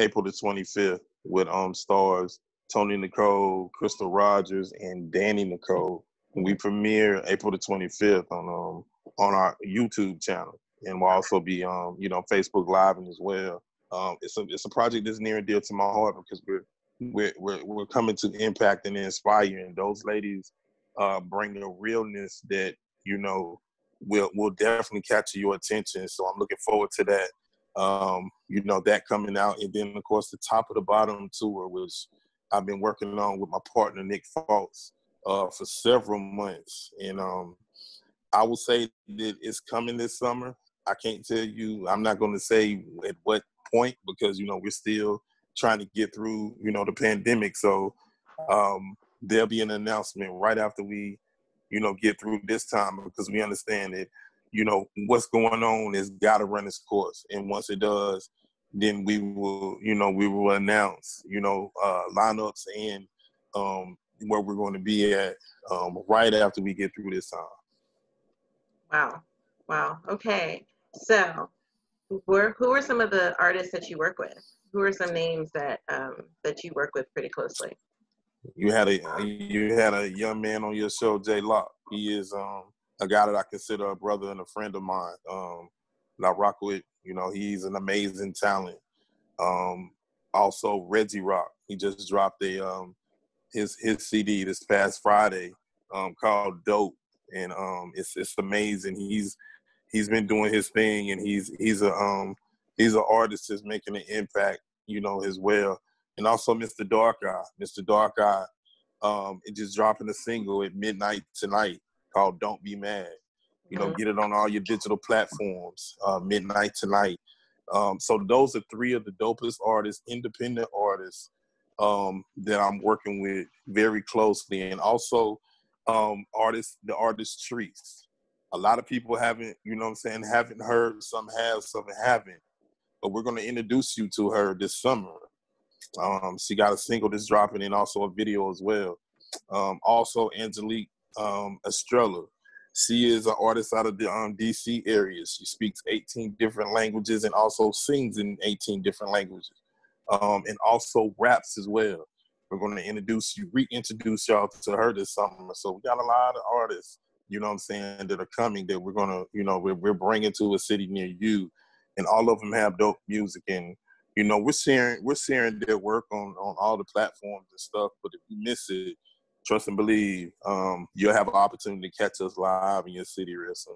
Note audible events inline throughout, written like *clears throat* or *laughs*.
April the 25th with um stars Tony Nicole, Crystal Rogers, and Danny Nicole. We premiere April the 25th on um on our YouTube channel, and we'll also be um you know Facebook Live as well. Um, it's a it's a project that's near and dear to my heart because we're we're we're, we're coming to impact and inspire, and those ladies uh, bring a realness that you know will will definitely catch your attention. So I'm looking forward to that. Um, you know that coming out, and then of course the top of the bottom tour, which I've been working on with my partner Nick Falks uh, for several months, and um, I will say that it's coming this summer. I can't tell you. I'm not going to say at what point because you know we're still trying to get through you know the pandemic. So um, there'll be an announcement right after we you know get through this time because we understand that you know what's going on is got to run its course, and once it does, then we will you know we will announce you know uh, lineups and um, where we're going to be at um, right after we get through this time. Wow. Wow. Okay. So, who are some of the artists that you work with? Who are some names that um, that you work with pretty closely? You had a you had a young man on your show, Jay Locke. He is um, a guy that I consider a brother and a friend of mine. Um, I rock with. You know, he's an amazing talent. Um, also, Reggie Rock. He just dropped a um, his his CD this past Friday um, called Dope and um, it's it's amazing. He's he's been doing his thing, and he's he's a um, he's an artist that's making an impact, you know, as well. And also Mr. Dark Eye, Mr. Dark Eye, um, it just dropping a single at midnight tonight called "Don't Be Mad." You know, mm-hmm. get it on all your digital platforms. Uh, midnight tonight. Um, so those are three of the dopest artists, independent artists um, that I'm working with very closely, and also um, artists, the artist treats. A lot of people haven't, you know I'm saying, haven't heard, some have, some haven't. But we're going to introduce you to her this summer. Um, she got a single that's dropping and also a video as well. Um, also, Angelique um, Estrella. She is an artist out of the um, DC area. She speaks 18 different languages and also sings in 18 different languages. Um, and also raps as well. We're going to introduce you, reintroduce y'all to her this summer. So we got a lot of artists, you know what I'm saying, that are coming that we're going to, you know, we're, we're bringing to a city near you. And all of them have dope music. And, you know, we're sharing, we're sharing their work on, on all the platforms and stuff. But if you miss it, trust and believe, um, you'll have an opportunity to catch us live in your city real soon.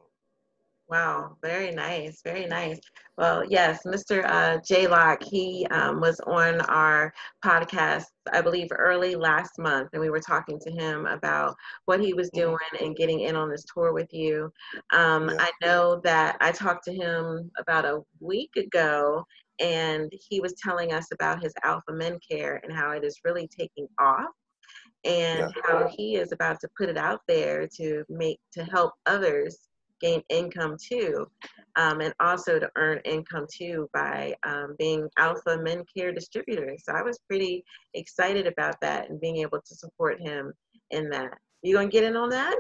Wow, very nice, very nice. Well, yes, Mr. Uh, J Lock, he um, was on our podcast, I believe, early last month, and we were talking to him about what he was doing and getting in on this tour with you. Um, yeah. I know that I talked to him about a week ago, and he was telling us about his Alpha Men Care and how it is really taking off and yeah. how he is about to put it out there to make to help others gain income too, um, and also to earn income too by um, being Alpha Men Care distributor. So I was pretty excited about that and being able to support him in that. You gonna get in on that?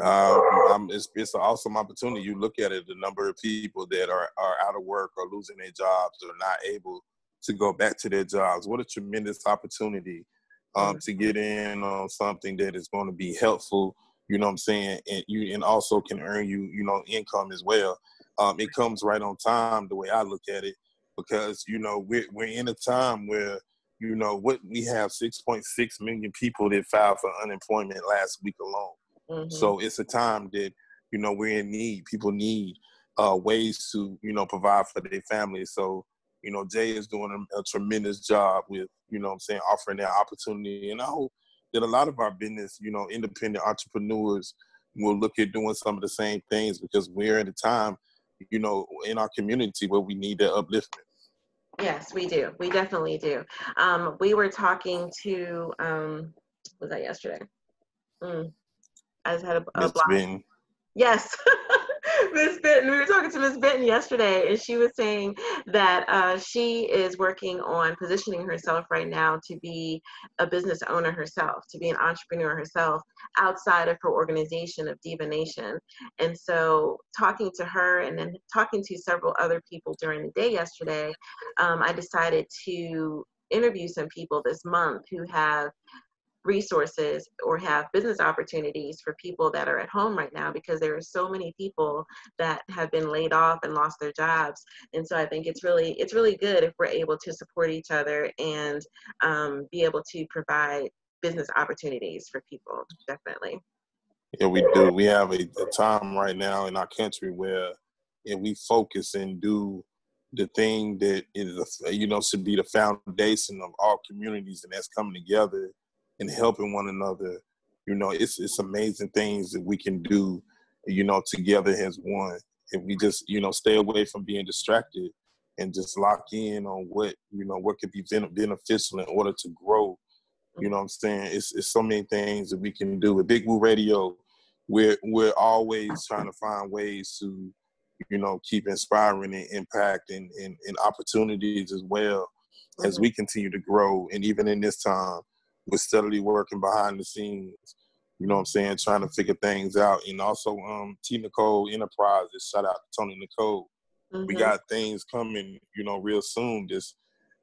Um, it's, it's an awesome opportunity. You look at it, the number of people that are, are out of work or losing their jobs or not able to go back to their jobs. What a tremendous opportunity um, to get in on something that is going to be helpful you know what I'm saying, and you and also can earn you, you know, income as well. Um, it comes right on time the way I look at it, because you know we're we're in a time where you know what we have 6.6 million people that filed for unemployment last week alone. Mm-hmm. So it's a time that you know we're in need. People need uh, ways to you know provide for their families. So you know Jay is doing a, a tremendous job with you know I'm saying offering that opportunity, and I hope that a lot of our business, you know, independent entrepreneurs will look at doing some of the same things because we're at a time, you know, in our community where we need that upliftment. Yes, we do. We definitely do. Um, we were talking to, um, was that yesterday? Mm. I just had a, a blog. Yes. *laughs* *laughs* Miss Benton, we were talking to Miss Benton yesterday, and she was saying that uh, she is working on positioning herself right now to be a business owner herself, to be an entrepreneur herself outside of her organization of Diva Nation. And so, talking to her and then talking to several other people during the day yesterday, um, I decided to interview some people this month who have resources or have business opportunities for people that are at home right now because there are so many people that have been laid off and lost their jobs. And so i think it's really it's really good if we're able to support each other and um, be able to provide business opportunities for people definitely. Yeah we do. We have a, a time right now in our country where if we focus and do the thing that is you know should be the foundation of all communities and that's coming together and helping one another you know it's it's amazing things that we can do you know together as one. If we just you know stay away from being distracted and just lock in on what you know what could be beneficial in order to grow you know what i'm saying? It's, it's so many things that we can do. With big woo radio we're we're always trying to find ways to you know, keep inspiring and impact and, and, opportunities as well as we continue to grow. And even in this time, we're steadily working behind the scenes, you know what I'm saying, trying to figure things out. And also, um, T. Nicole Enterprises, shout out to Tony Nicole. Mm-hmm. We got things coming, you know, real soon. This,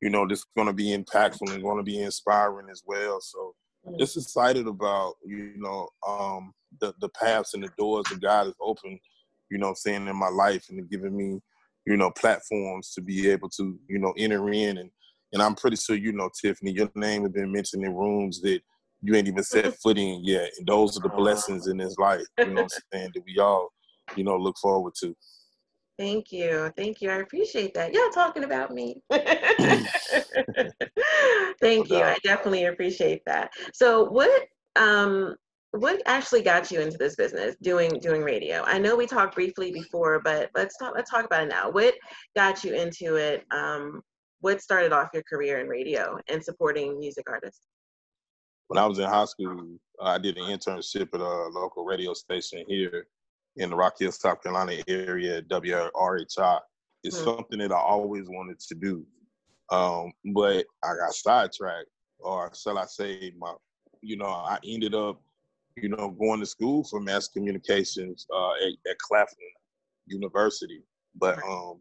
you know, this is going to be impactful and going to be inspiring as well. So, mm-hmm. just excited about, you know, um, the, the paths and the doors that God has opened you know I'm saying, in my life and giving me, you know, platforms to be able to, you know, enter in and and I'm pretty sure you know, Tiffany, your name has been mentioned in rooms that you ain't even set *laughs* foot in yet. And those are the blessings in this life, you know what I'm saying, that we all, you know, look forward to. Thank you. Thank you. I appreciate that. Y'all talking about me. *laughs* Thank you. I definitely appreciate that. So what um what actually got you into this business doing doing radio i know we talked briefly before but let's talk let's talk about it now what got you into it um, what started off your career in radio and supporting music artists? When i was in high school i did an internship at a local radio station here in the rock hill south carolina area wrhi it's hmm. something that i always wanted to do. Um, but i got sidetracked or shall i say my you know i ended up you know, going to school for mass communications uh, at, at Claflin University, but um,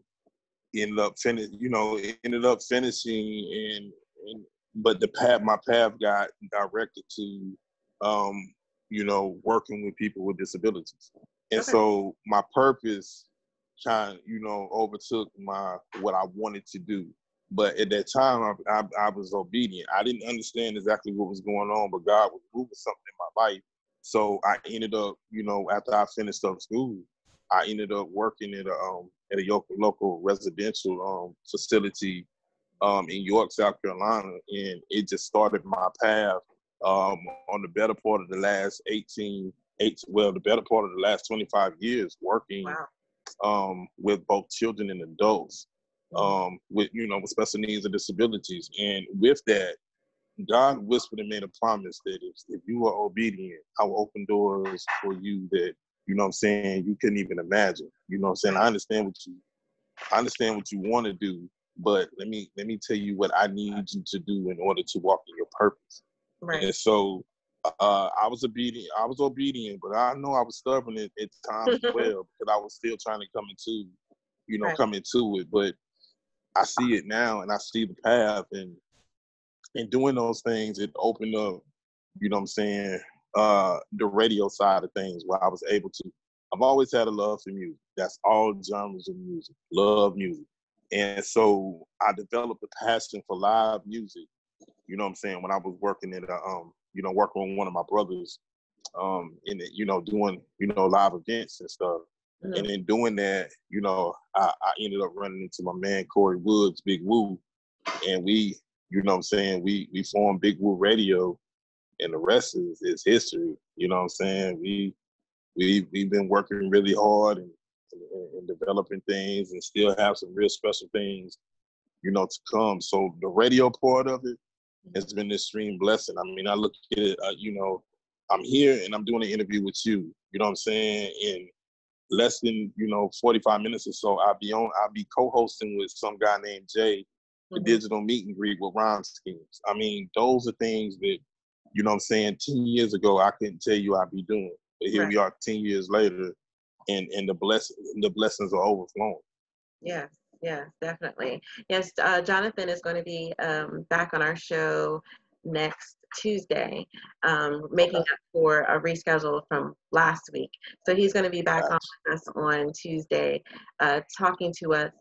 ended up finish, you know, ended up finishing and, and but the path, my path got directed to, um, you know, working with people with disabilities, and okay. so my purpose kind, you know, overtook my what I wanted to do. But at that time, I, I, I was obedient. I didn't understand exactly what was going on, but God was moving something in my life so I ended up, you know, after I finished up school, I ended up working at a um, at a local, residential um, facility um, in York, South Carolina, and it just started my path um, on the better part of the last 18, eight, well, the better part of the last 25 years working wow. um, with both children and adults mm-hmm. um, with, you know, with special needs and disabilities. And with that, God whispered and made a promise that if, if you are obedient, I will open doors for you that, you know what I'm saying, you couldn't even imagine. You know what I'm saying? I understand what you I understand what you want to do, but let me let me tell you what I need you to do in order to walk in your purpose. Right. And so uh, I was obedient. I was obedient, but I know I was stubborn at, at times as *laughs* well because I was still trying to come into, you know, right. come into it. But I see it now, and I see the path, and and doing those things, it opened up, you know what I'm saying, uh, the radio side of things where I was able to. I've always had a love for music. That's all genres of music. Love music. And so I developed a passion for live music. You know what I'm saying? When I was working at a, um, you know, working with one of my brothers, um, in the, you know, doing, you know, live events and stuff. Mm-hmm. And in doing that, you know, I, I ended up running into my man Corey Woods, Big Woo, and we you know what I'm saying? We we formed Big Woo Radio and the rest is, is history. You know what I'm saying? We we we've been working really hard and, and, and developing things and still have some real special things, you know, to come. So the radio part of it has been an extreme blessing. I mean, I look at it, uh, you know, I'm here and I'm doing an interview with you. You know what I'm saying? And less than you know 45 minutes or so, I'll be on. I'll be co-hosting with some guy named Jay, the mm-hmm. digital meet and greet with rhyme schemes. I mean, those are things that you know. What I'm saying 10 years ago, I couldn't tell you I'd be doing, but here right. we are 10 years later, and and the bless the blessings are overflowing. Yes, yes, definitely. Yes, uh, Jonathan is going to be um, back on our show next Tuesday, um, making up for a reschedule from last week. So he's going to be back on us on Tuesday, uh, talking to us.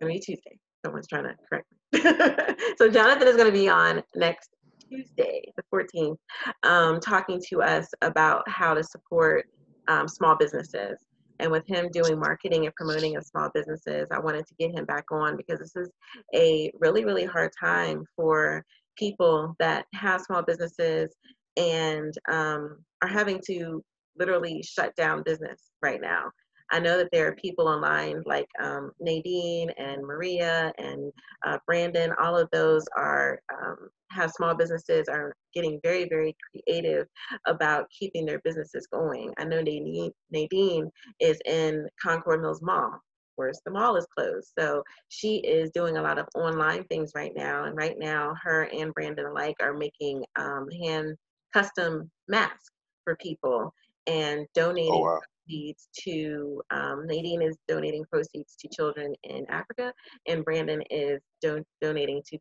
Going to be Tuesday. Someone's trying to correct me. *laughs* so Jonathan is going to be on next Tuesday, the 14th, um, talking to us about how to support um, small businesses and with him doing marketing and promoting of small businesses, I wanted to get him back on because this is a really, really hard time for people that have small businesses and um, are having to literally shut down business right now. I know that there are people online like um, Nadine and Maria and uh, Brandon. All of those are um, have small businesses are getting very very creative about keeping their businesses going. I know Nadine, Nadine is in Concord Mills Mall. Whereas the mall is closed. So she is doing a lot of online things right now. And right now, her and Brandon alike are making um, hand custom masks for people and donating oh, wow proceeds to um, Nadine is donating proceeds to children in Africa, and Brandon is do- donating to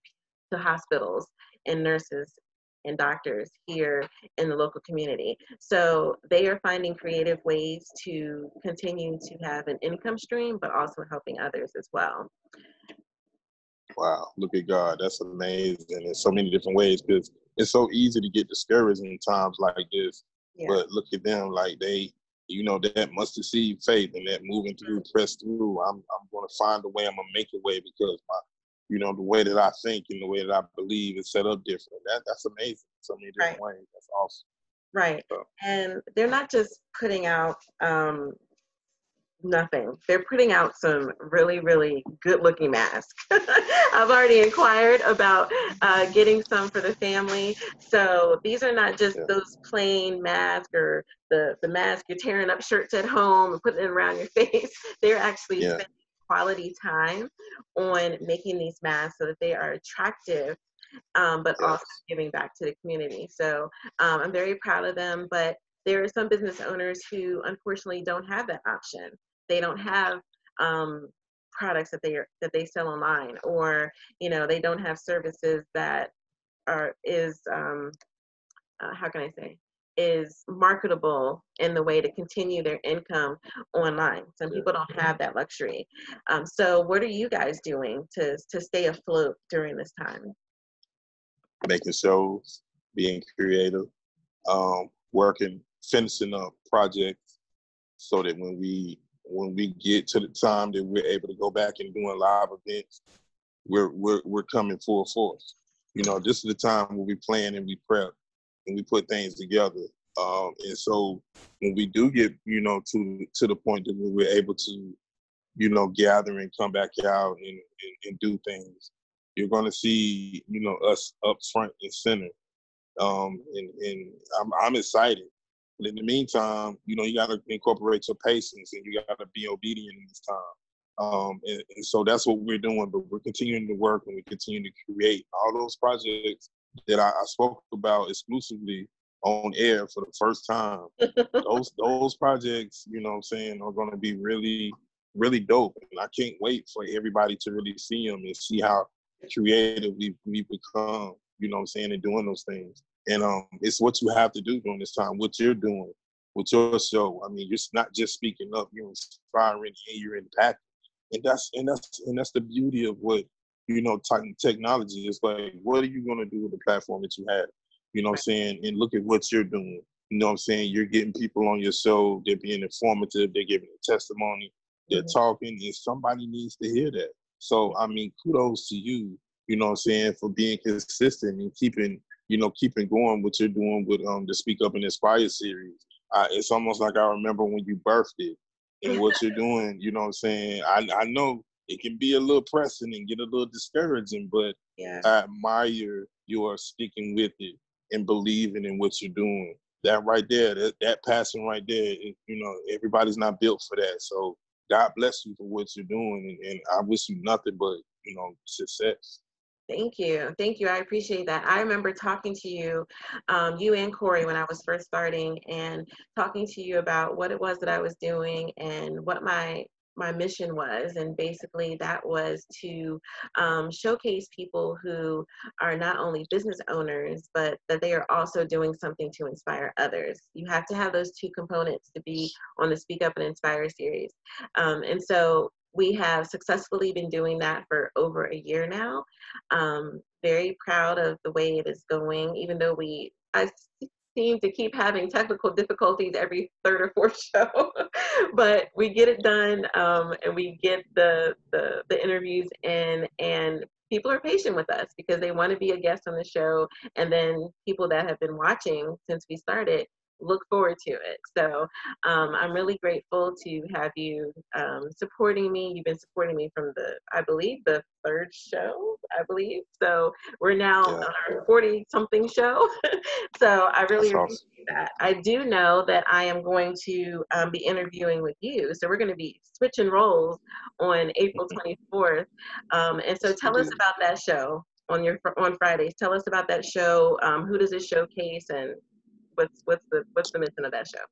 to hospitals and nurses and doctors here in the local community. So they are finding creative ways to continue to have an income stream, but also helping others as well. Wow, look at God. That's amazing in so many different ways because it's so easy to get discouraged in times like this. Yeah. But look at them, like they you know, that mustard seed faith and that moving through, press through. I'm I'm gonna find a way, I'm gonna make a way because my you know, the way that I think and the way that I believe is set up different. That that's amazing. So many different right. ways. That's awesome. Right. So. And they're not just putting out um, nothing. They're putting out some really, really good looking masks. *laughs* I've already inquired about uh, getting some for the family. So these are not just yeah. those plain masks or the, the mask you're tearing up shirts at home and putting it around your *laughs* face. They're actually yeah. spending quality time on making these masks so that they are attractive um, but yes. also giving back to the community. So um, I'm very proud of them. But there are some business owners who unfortunately don't have that option they don't have um, products that they are, that they sell online, or you know they don't have services that are is um, uh, how can I say is marketable in the way to continue their income online. Some people don't have that luxury. Um, so, what are you guys doing to to stay afloat during this time? Making shows, being creative, um, working, finishing up projects, so that when we when we get to the time that we're able to go back and doing live events, we're we're we're coming full force. You know, this is the time when we plan and we prep and we put things together. Um, and so when we do get, you know, to to the point that we're able to, you know, gather and come back out and, and, and do things, you're gonna see, you know, us up front and center. Um, and, and I'm I'm excited. But in the meantime, you know, you got to incorporate your patience and you got to be obedient in this time. Um, and, and, so that's what we're doing. But we're continuing to work and we continue to create all those projects that I, I spoke about exclusively on air for the first time. *laughs* those those projects, you know, what I'm saying, are going to be really really dope, and I can't wait for everybody to really see them and see how creative we we become. You know, what I'm saying, and doing those things. And um, it's what you have to do during this time, what you're doing with your show. I mean, you're not just speaking up, you're inspiring and you're impacting. And that's and that's and that's the beauty of what you know technology is like. What are you gonna do with the platform that you have? You know what I'm saying? And look at what you're doing. You know what I'm saying? You're getting people on your show. They're being informative. They're giving a testimony. They're mm-hmm. talking, and somebody needs to hear that. So I mean, kudos to you. You know what I'm saying for being consistent and keeping you know, keeping going what you're doing with um the Speak Up and Inspire series. Uh, it's almost like I remember when you birthed it and what you're *laughs* doing. You know what I'm saying? I I know it can be a little pressing and get a little discouraging, but yeah. I admire your sticking with it and believing in what you're doing. that right there, that, that passion right there, it, you know, everybody's not built for that. So God bless you for what you're doing, and, and I wish you nothing but you know success. Thank you. Thank you. I appreciate that. I remember talking to you, um, you and Corey, when I was first starting, and talking to you about what it was that I was doing and what my my mission was and basically that was to um, showcase people who are not only business owners but that they are also doing something to inspire others you have to have those two components to be on the speak up and inspire series um, and so we have successfully been doing that for over a year now. Um, very proud of the way it is going even though we I seem to keep having technical difficulties every third or fourth *laughs* show, but we get it done um, and we get the, the, the interviews in and people are patient with us because they want to be a guest on the show and then people that have been watching since we started look forward to it. So um, I'm really grateful to have you um, supporting me. You've been supporting me from the, I believe, the third show, I believe. So we're now yeah. on our 40 something show. *laughs* so I really That's appreciate awesome. that. I do know that I am going to um, be interviewing with you. So we're going to be switching roles on April 24th. Um, and so tell us about that show on your on Fridays. Tell us about that show. Um, who does it showcase and what's what's the what's the mission of that show?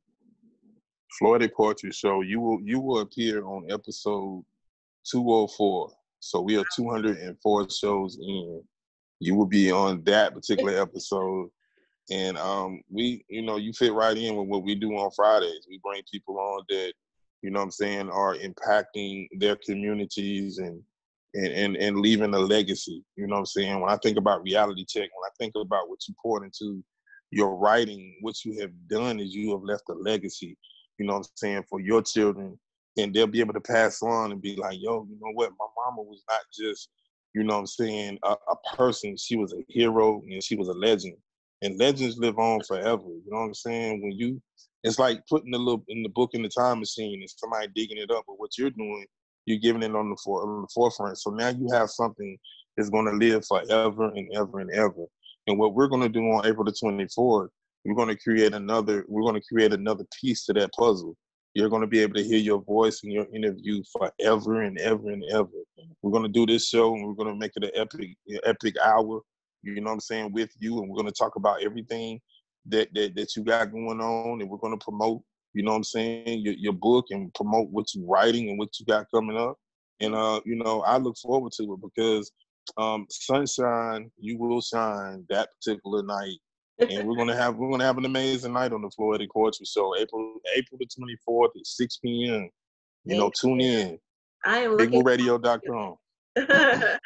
Floetic Poetry Show. You will you will appear on episode 204. So we are 204 shows in. You will be on that particular *laughs* episode. And um, we, you know, you fit right in with what we do on Fridays. We bring people on that, you know what I'm saying, are impacting their communities and and, and, and leaving a legacy. You know what I'm saying? When I think about reality check, when I think about what you poured into your writing, what you have done is you have left a legacy, you know what I'm saying, for your children. And they'll be able to pass on and be like, yo, you know what, my mama was not just, you know what I'm saying, a, a person. She was a hero and she was a legend. And legends live on forever. You know what I'm saying? When you it's like putting the little in the book in the time machine and somebody digging it up, but what you're doing, you're giving it on the for, on the forefront. So now you have something that's gonna live forever and ever and ever. And what we're going to do on April the 24th, we're going to create another. We're going to create another piece to that puzzle. You're going to be able to hear your voice in your interview forever and ever and ever. We're going to do this show and we're going to make it an epic, epic hour. You know what I'm saying with you, and we're going to talk about everything that that that you got going on, and we're going to promote. You know what I'm saying your your book and promote what you're writing and what you got coming up. And uh, you know, I look forward to it because um, sunshine, you will shine that particular night. and we're gonna have we're gonna have an amazing night on the Floetic Poetry Show, April April the twenty fourth at six p.m. You know, tune in. I am looking. BigWooRadio.com. *laughs*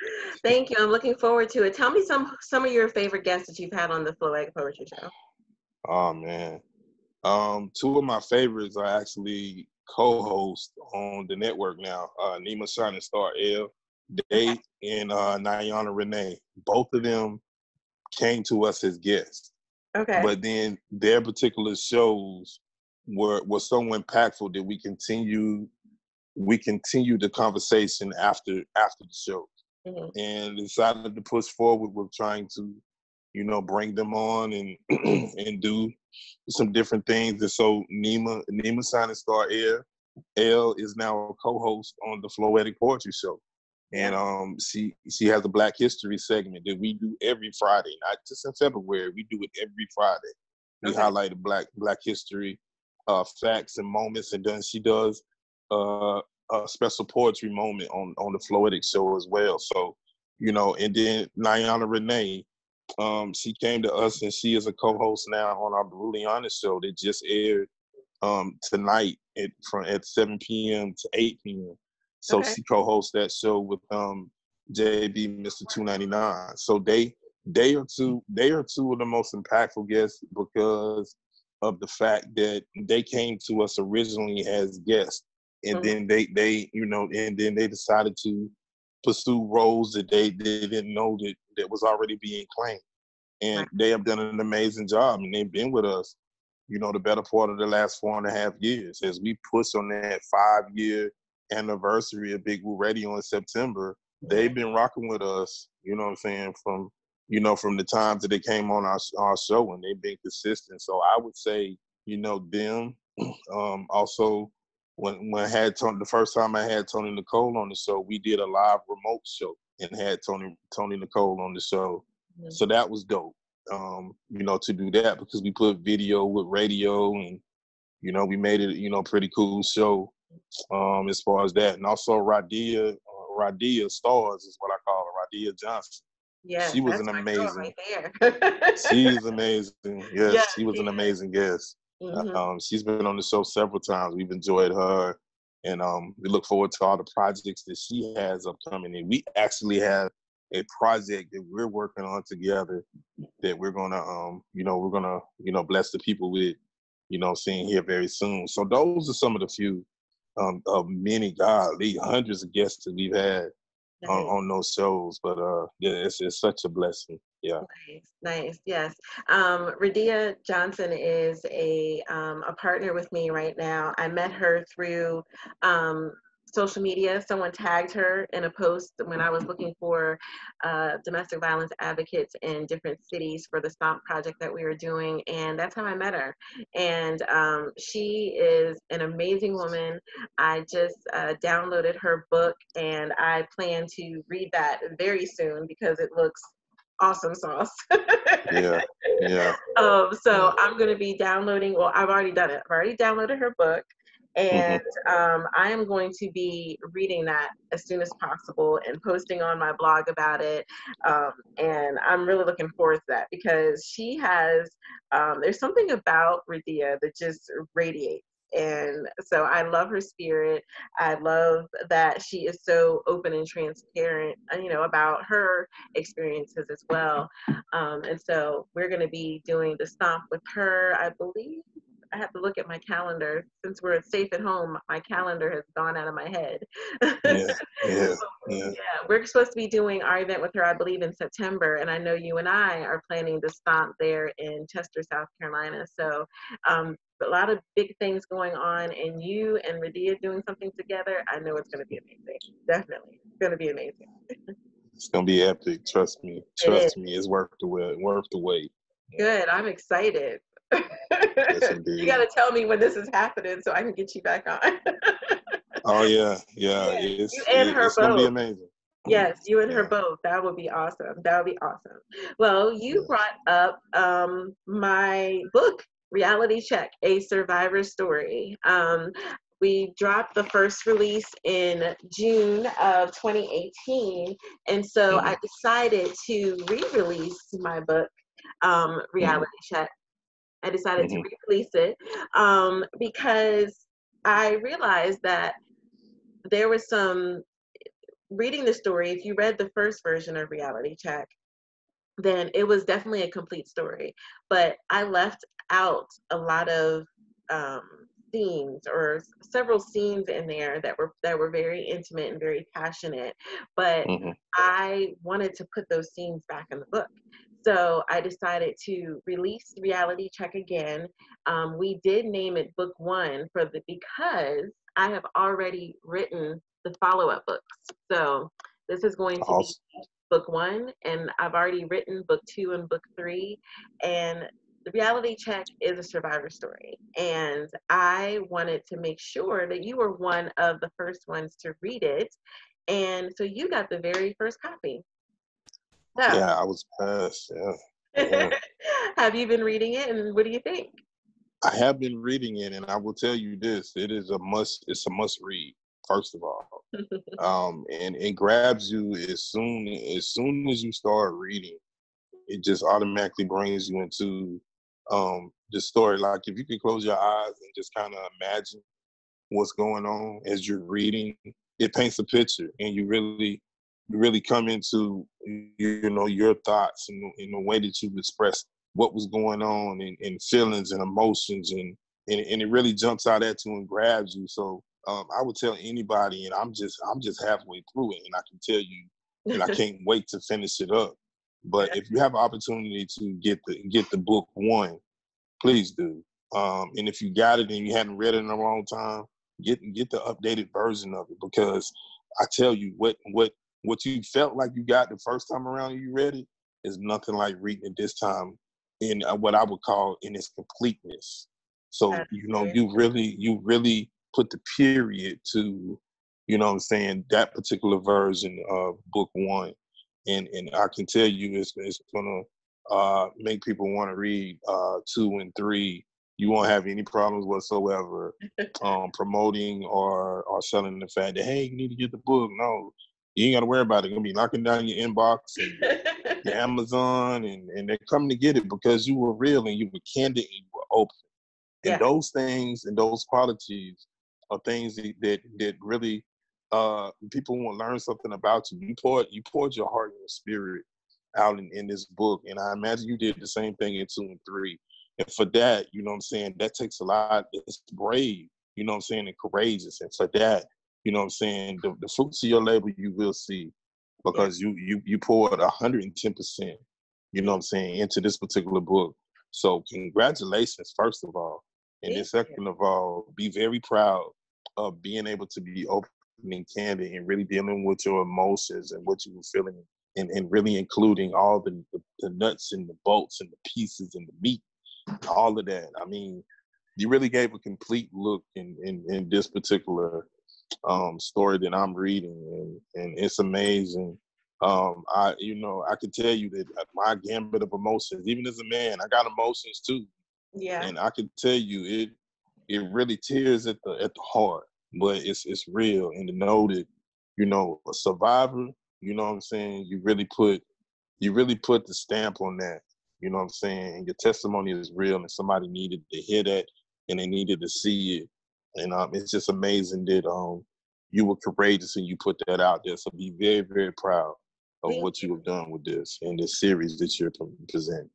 Thank you. I'm looking forward to it. Tell me some some of your favorite guests that you've had on the Floetic Poetry Show. Oh man, um, two of my favorites are actually co-hosts on the network now. Uh, Nima Shining Star L they and uh, Nayana Renee, both of them came to us as guests. Okay. But then their particular shows were were so impactful that we continue we continued the conversation after after the show mm-hmm. and decided to push forward with trying to you know bring them on and *clears throat* and do some different things and so Nima Nima Shining Star Air L is now a co-host on the Floetic Poetry Show and um, she she has a Black History segment that we do every Friday, not just in February. We do it every Friday. We okay. highlight Black Black History uh, facts and moments, and then she does uh, a special poetry moment on on the Floetic show as well. So, you know, and then Nayana Renee, um, she came to us, and she is a co-host now on our Brutally Honest show that just aired um, tonight at from at 7 p.m. to 8 p.m. So okay. she co-hosts that show with um JB Mr. 299. So they they are two they are two of the most impactful guests because of the fact that they came to us originally as guests and mm-hmm. then they they you know and then they decided to pursue roles that they, they didn't know that that was already being claimed and right. they have done an amazing job and they've been with us you know the better part of the last four and a half years as we push on that five year anniversary of Big Woo Radio in September, they've been rocking with us, you know what I'm saying, from you know, from the times that they came on our our show and they've been consistent. So I would say, you know, them. *clears throat* Um, also, when when I had Tony, the first time I had Tony Nicole on the show, we did a live remote show and had Tony Tony Nicole on the show. Mm-hmm. So that was dope. Um, you know, to do that because we put video with radio and you know, we made it, you know, pretty cool show um, as far as that. And also Radia, uh, Radia Stars is what I call her, Radia Johnson. Yeah, *laughs* she was an amazing. Right she's amazing. Yes, yeah, she was an amazing guest. Mm-hmm. Um, she's been on the show several times. We've enjoyed her, and um, we look forward to all the projects that she has upcoming. And we actually have a project that we're working on together that we're gonna, um, you know, we're gonna, you know, bless the people with, you know, seeing here very soon. So those are some of the few um, of many, godly hundreds of guests that we've had on, on, those shows. But uh, yeah, it's, it's such a blessing. Yeah. Nice, nice. Yes. Um, Radia Johnson is a um, a partner with me right now. I met her through um, social media. Someone tagged her in a post when I was looking for uh, domestic violence advocates in different cities for the Stomp project that we were doing, and that's how I met her. And um, she is an amazing woman. I just uh, downloaded her book, and I plan to read that very soon because it looks awesome sauce. yeah, yeah. *laughs* Um, so I'm going to be downloading. Well, I've already done it. I've already downloaded her book. Mm-hmm. and um, I am going to be reading that as soon as possible and posting on my blog about it. Um, and I'm really looking forward to that because she has, um, there's something about Radia that just radiates. And so I love her spirit. I love that she is so open and transparent, uh, you know, about her experiences as well. Um, and so we're going to be doing the stomp with her, I believe, I have to look at my calendar. Since we're safe at home, my calendar has gone out of my head. yeah, *laughs* yeah, yeah. yeah, we're supposed to be doing our event with her, I believe, in September, and I know you and I are planning to stomp there in Chester, South Carolina. So, um, a lot of big things going on, and you and Radia doing something together. I know it's going to be amazing. Definitely, it's going to be amazing. it's going to be epic. Trust me. Trust it me. It's worth the wait. Worth the wait. Good. I'm excited yes, *laughs* you got to tell me when this is happening so I can get you back on. *laughs* oh yeah, yeah. It's, you and her it's both. gonna be amazing. Yes, you and her both. That would be awesome. That would be awesome. Well, you brought up um, my book, Reality Check: A Survivor Story. Um, we dropped the first release in June of 2018, and so mm-hmm. I decided to re-release my book, um, mm-hmm. Reality mm-hmm. Check I decided mm-hmm. to release it um, because I realized that there was some reading the story. If you read the first version of Reality Check, then it was definitely a complete story. But I left out a lot of um, scenes or several scenes in there that were that were very intimate and very passionate. But mm-hmm. I wanted to put those scenes back in the book. So I decided to release Reality Check again. Um, we did name it Book One for the because I have already written the follow-up books. So this is going to awesome. be book one, and I've already written book two and book three. And the reality check is a survivor story. And I wanted to make sure that you were one of the first ones to read it. And so you got the very first copy. Yeah, yeah I was past. Yeah. yeah. *laughs* have you been reading it, and what do you think? I have been reading it, and I will tell you this: it is a must. It's a must read. First of all, *laughs* um, and it grabs you as soon as soon as you start reading. It just automatically brings you into um, the story. Like if you can close your eyes and just kind of imagine what's going on as you're reading, it paints a picture, and you really really come into you know your thoughts and in the way that you express what was going on and, and feelings and emotions and, and and it really jumps out at you and grabs you. So um, i would tell anybody and i'm just i'm just halfway through it and i can tell you and i *laughs* can't wait to finish it up. But if you have an opportunity to get the get the book one please do. Um, and if you got it and you hadn't read it in a long time get get the updated version of it because I tell you what what what you felt like you got the first time around you read it, is nothing like reading it this time in uh, what I would call in its completeness. So you know, you really you really put the period to, you know, I'm saying that particular version of book one, and and I can tell you it's it's gonna uh, make people want to read uh, two and three. You won't have any problems whatsoever *laughs* um, promoting or or selling the fact that hey, you need to get the book. No, you ain't got to worry about it. It's gonna be knocking down your inbox and *laughs* your Amazon, and and they're coming to get it because you were real and you were candid and you were open. And yeah. those things and those qualities are things that that, that really uh, people want to learn something about you. You poured you poured your heart and your spirit out in, in this book, and I imagine you did the same thing in two and three. And for that, you know what I'm saying, that takes a lot. It's brave, you know what I'm saying, and courageous. And for that, you know what I'm saying, the, the fruits of your labor you will see because you you you poured 110 percent, you know what I'm saying, into this particular book. So congratulations, first of all. And then second of all, be very proud of being able to be open and candid and really dealing with your emotions and what you were feeling and, and really including all the, the, the nuts and the bolts and the pieces and the meat, all of that. I mean, you really gave a complete look in, in, in this particular um, story that I'm reading, and, and it's amazing. Um, I, you know, I can tell you that my gambit of emotions, even as a man, I got emotions too. Yeah. And I can tell you, it it really tears at the at the heart, but it's it's real. And to know that, you know, a survivor, you know what I'm saying, you really put you really put the stamp on that. You know what I'm saying? And your testimony is real, and somebody needed to hear that, and they needed to see it and um, it's just amazing that um, you were courageous and you put that out there. So be very, very proud of Thank what you. have done with this and this series that you're presenting.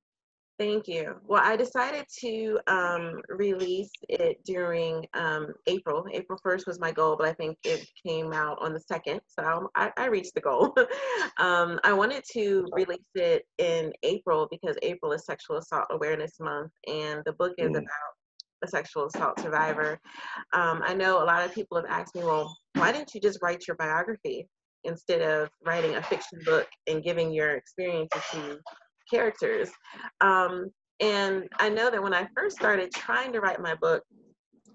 Thank you. Well, I decided to um, release it during um, April. April 1st was my goal, but I think it came out on the 2nd. So I, I reached the goal. *laughs* um, I wanted to release it in April because April is Sexual Assault Awareness Month, and the book is mm. about a sexual assault survivor. Um, I know a lot of people have asked me, well, why didn't you just write your biography instead of writing a fiction book and giving your experiences to characters? Um, and I know that when I first started trying to write my book,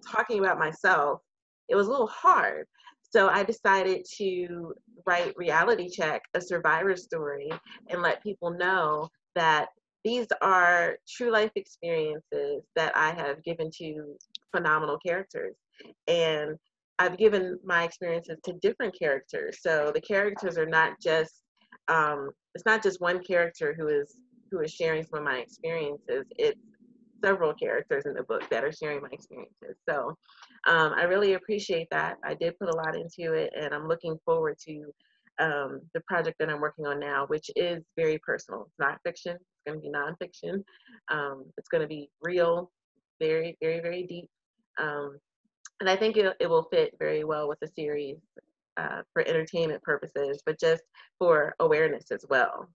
talking about myself, it was a little hard. So I decided to write Reality Check, a survivor story, and let people know that these are true life experiences that I have given to phenomenal characters. And I've given my experiences to different characters. So the characters are not just um, it's not just one character who is who is sharing some of my experiences. It's several characters in the book that are sharing my experiences. So um, I really appreciate that. I did put a lot into it, and I'm looking forward to um, the project that I'm working on now, which is very personal. It's not fiction. Going to be nonfiction. Um, it's going to be real, very, very, very deep. Um, and I think it, it will fit very well with the series uh, for entertainment purposes, but just for awareness as well.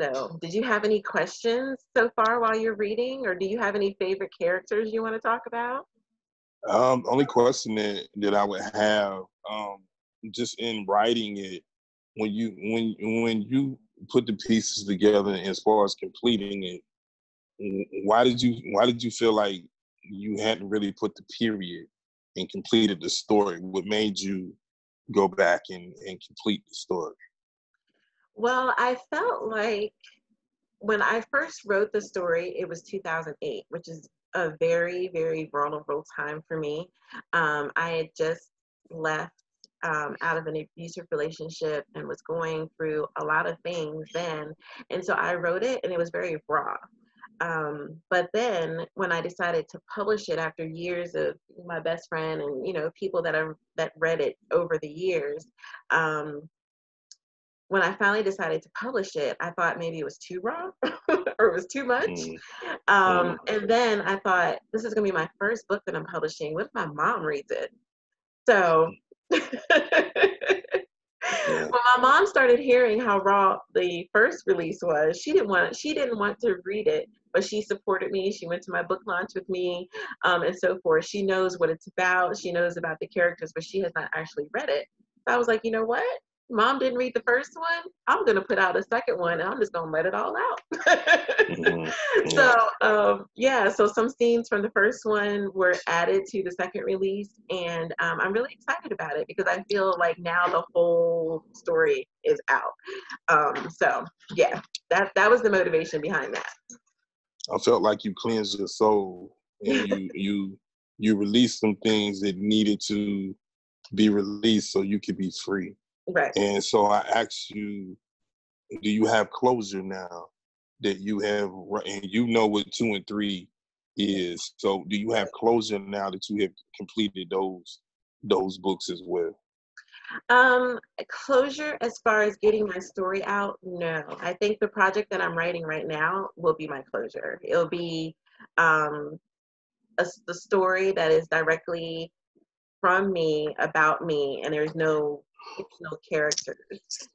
So, did you have any questions so far while you're reading, or do you have any favorite characters you want to talk about? Um, only question that, that I would have, um, just in writing it, when you when when you put the pieces together as far as completing it why did you why did you feel like you hadn't really put the period and completed the story? What made you go back and, and complete the story? Well i felt like when i first wrote the story it was 2008 which is a very very vulnerable time for me. Um, i had just left um, out of an abusive relationship and was going through a lot of things then. And so I wrote it and it was very raw. Um, but then when I decided to publish it after years of my best friend and, you know, people that are, that read it over the years, um, when I finally decided to publish it, I thought maybe it was too raw *laughs* or it was too much. Mm. Um, mm. And then I thought, this is going to be my first book that I'm publishing. What if my mom reads it? So When my mom started hearing how raw the first release was, she didn't want she didn't want to read it, but she supported me. She went to my book launch with me, um, and so forth. She knows what it's about. She knows about the characters, but she has not actually read it. So I was like, you know what? Mom didn't read the first one, I'm gonna put out a second one and I'm just gonna let it all out. mm-hmm. *laughs* So um, yeah, so some scenes from the first one were added to the second release, and um, I'm really excited about it because I feel like now the whole story is out. Um, so yeah, that that was the motivation behind that. I felt like you cleansed your soul and you *laughs* you you released some things that needed to be released so you could be free. Right. And so I asked you, do you have closure now that you have, and you know what two and three is? So do you have closure now that you have completed those those books as well? Um, closure as far as getting my story out, no. I think the project that I'm writing right now will be my closure. It'll be um, a, the story that is directly from me about me, and there's no fictional characters.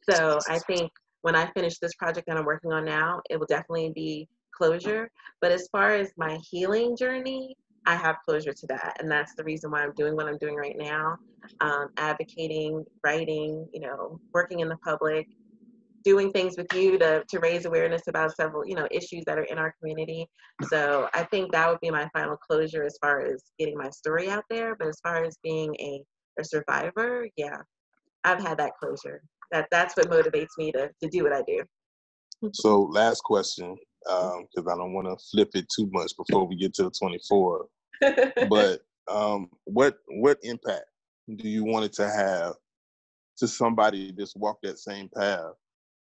So I think when I finish this project that I'm working on now, it will definitely be closure. But as far as my healing journey, I have closure to that. And that's the reason why I'm doing what I'm doing right now um, advocating, writing, you know, working in the public, doing things with you to, to raise awareness about several, you know, issues that are in our community. So I think that would be my final closure as far as getting my story out there. But as far as being a, a survivor, yeah, I've had that closure. That that's what motivates me to to do what I do. So last question, because um, I don't want to flip it too much before we get to the 24. *laughs* but um, what what impact do you want it to have to somebody that's walked that same path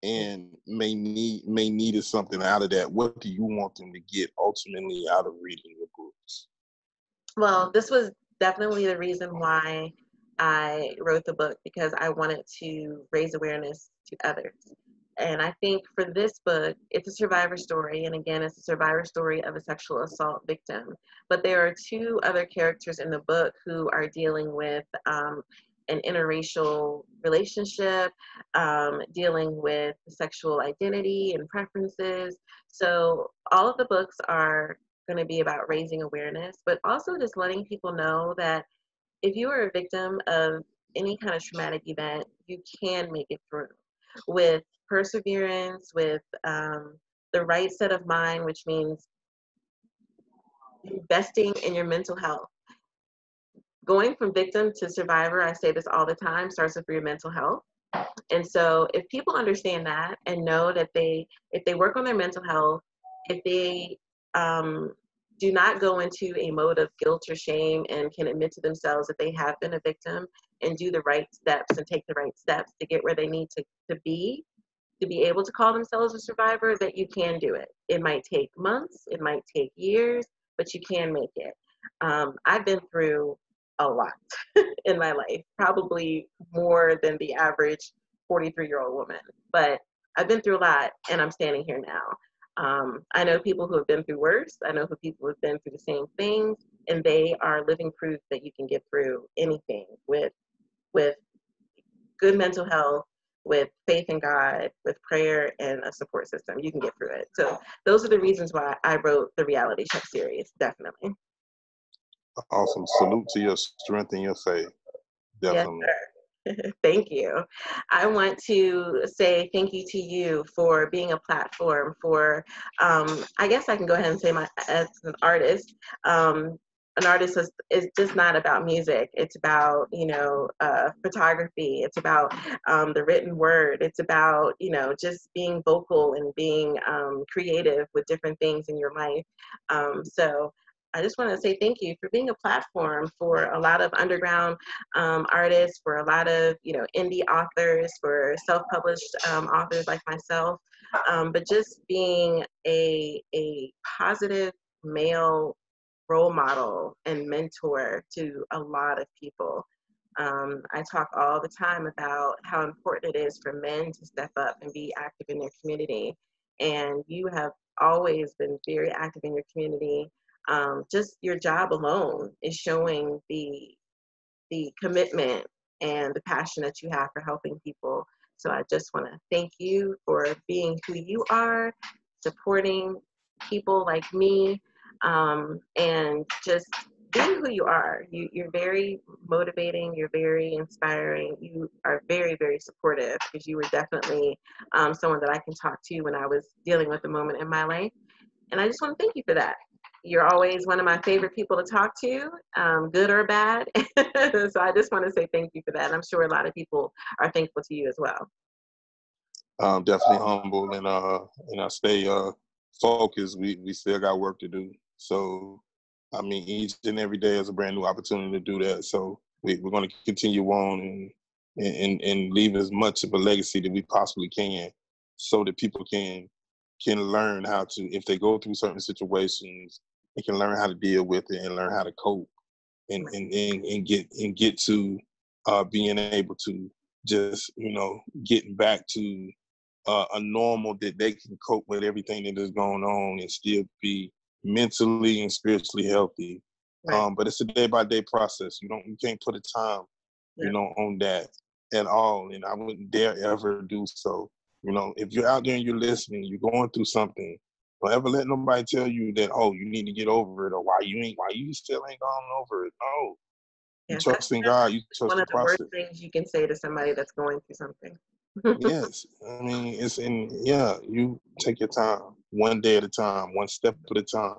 and may need may needed something out of that? What do you want them to get ultimately out of reading your books? Well, this was definitely the reason why I wrote the book because I wanted to raise awareness to others. And I think for this book, it's a survivor story. And again, it's a survivor story of a sexual assault victim. But there are two other characters in the book who are dealing with um, an interracial relationship, um, dealing with sexual identity and preferences. So all of the books are going to be about raising awareness, but also just letting people know that if you are a victim of any kind of traumatic event, you can make it through with perseverance, with um, the right set of mind, which means investing in your mental health. Going from victim to survivor, I say this all the time, starts with your mental health. And so if people understand that and know that they, if they work on their mental health, if they um, do not go into a mode of guilt or shame and can admit to themselves that they have been a victim and do the right steps and take the right steps to get where they need to, to be to be able to call themselves a survivor that you can do it. It might take months it might take years but you can make it. Um, i've been through a lot *laughs* in my life probably more than the average 43 year old woman but i've been through a lot and i'm standing here now um, I know people who have been through worse. I know who people who have been through the same things, and they are living proof that you can get through anything with with good mental health, with faith in God, with prayer and a support system. You can get through it. So those are the reasons why I wrote the reality check series. Definitely. Awesome. Salute to your strength and your faith. Definitely. Yes, *laughs* thank you. I want to say thank you to you for being a platform for, um, I guess I can go ahead and say my, as an artist, um, an artist is, is just not about music. It's about, you know, uh, photography. It's about um, the written word. It's about, you know, just being vocal and being um, creative with different things in your life. Um, so I just want to say thank you for being a platform for a lot of underground um, artists, for a lot of you know indie authors, for self-published um, authors like myself, um, but just being a a positive male role model and mentor to a lot of people. Um, I talk all the time about how important it is for men to step up and be active in their community, and you have always been very active in your community um, just your job alone is showing the the commitment and the passion that you have for helping people. So I just want to thank you for being who you are, supporting people like me, um, and just being who you are. You, you're very motivating. You're very inspiring. You are very, very supportive because you were definitely um, someone that I can talk to when I was dealing with a moment in my life. And I just want to thank you for that. You're always one of my favorite people to talk to, um, good or bad. *laughs* so I just want to say thank you for that. I'm sure a lot of people are thankful to you as well. I'm definitely humble and uh and I stay uh focused. We we still got work to do. So I mean each and every day is a brand new opportunity to do that. So we, we're gonna continue on and and, and leave as much of a legacy that we possibly can so that people can can learn how to if they go through certain situations they can learn how to deal with it and learn how to cope and and, and, and get and get to uh, being able to just you know getting back to uh, a normal that they can cope with everything that is going on and still be mentally and spiritually healthy. Right. Um, but it's a day by day process. You don't you can't put a time, yeah. you know, on that at all. And I wouldn't dare ever do so. You know, if you're out there and you're listening, you're going through something, don't ever let nobody tell you that, oh, you need to get over it or why you ain't why you still ain't gone over it. No. Yeah, you trust in God, you trust one the of the process. worst things you can say to somebody that's going through something *laughs* yes, I mean it's in yeah. You take your time, one day at a time, one step at a time.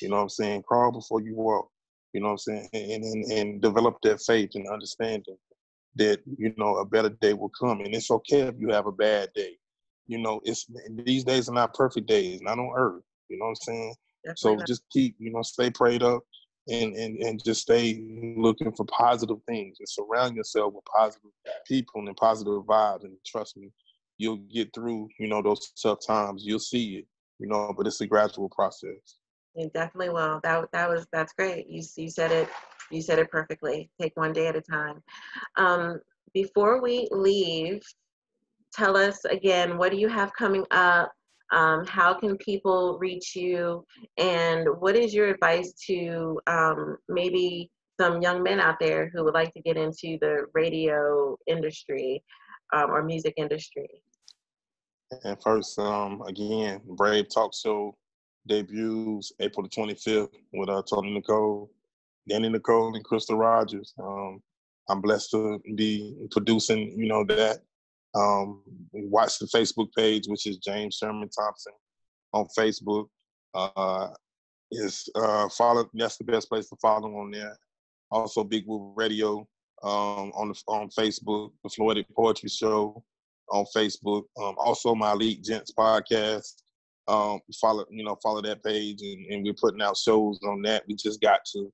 You know what I'm saying? Crawl before you walk. You know what I'm saying? And and, and develop that faith and understanding that you know a better day will come, and it's okay if you have a bad day. You know, it's these days are not perfect days, not on earth. You know what I'm saying? Definitely so just keep you know stay prayed up and, and, and just stay looking for positive things and surround yourself with positive people and positive vibes. And trust me, you'll get through, you know, those tough times. You'll see it, you know, but it's a gradual process. You definitely will. That that was that's great. You you said it you said it perfectly. Take one day at a time. Um, before we leave, tell us again what do you have coming up? Um, how can people reach you? And what is your advice to um, maybe some young men out there who would like to get into the radio industry um, or music industry? And first, um, again, Brave Talk Show debuts April the 25th with uh, Tony Nicole, Danny Nicole, and Crystal Rogers. Um, I'm blessed to be producing, you know, that um, watch the Facebook page, which is James Sherman Thompson on Facebook. Uh, is uh, follow. That's the best place to follow on there. Also, Big Woo Radio um, on the, on Facebook. The Floetic Poetry Show on Facebook. Um, also, my Elite Gents podcast. Um, follow you know follow that page, and, and we're putting out shows on that. We just got to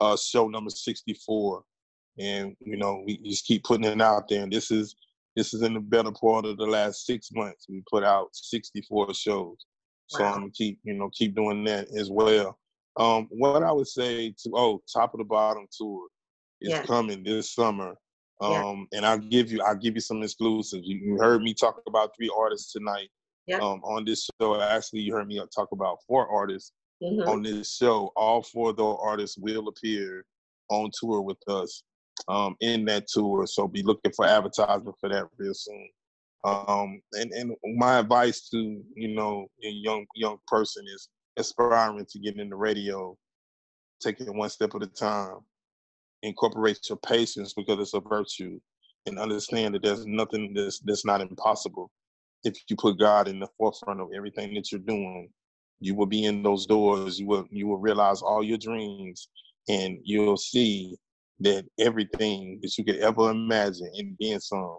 uh, show number sixty four, and you know we just keep putting it out there. And this is this is in the better part of the last six months. We put out 64 shows. So wow. I'm gonna keep, you know, keep doing that as well. Um, what I would say to oh, top of the bottom tour is yeah. coming this summer. Um, yeah. and I'll give you I'll give you some exclusives. You, you heard me talk about three artists tonight yeah. um, on this show. Actually, you heard me talk about four artists mm-hmm. on this show. All four of those artists will appear on tour with us um, in that tour. So be looking for advertisement for that real soon. Um, and and my advice to you know a young young person is aspiring to get in the radio, taking one step at a time. Incorporate your patience because it's a virtue, and understand that there's nothing that's that's not impossible. If you put God in the forefront of everything that you're doing, you will be in those doors. You will you will realize all your dreams, and you'll see that everything that you could ever imagine and then some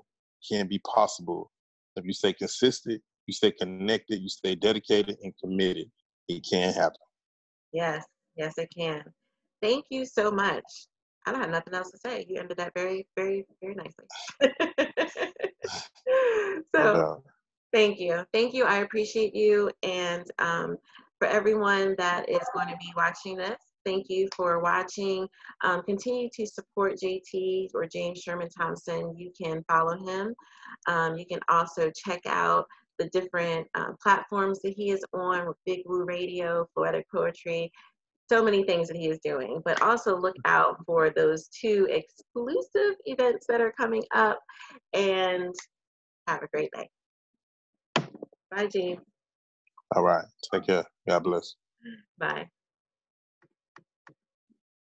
can be possible if you stay consistent, you stay connected, you stay dedicated and committed. It can happen. Yes, yes, it can. Thank you so much. I don't have nothing else to say. You ended that very, very, very nicely. *laughs* so, thank you. Thank you. I appreciate you. And um, for everyone that is going to be watching this, Thank you for watching. Um, continue to support JT or James Sherman Thompson. You can follow him. Um, you can also check out the different um, platforms that he is on with Big Woo Radio, Floetic Poetry, so many things that he is doing. But also look out for those two exclusive events that are coming up and have a great day. Bye, James. All right. Take care. God bless. Bye.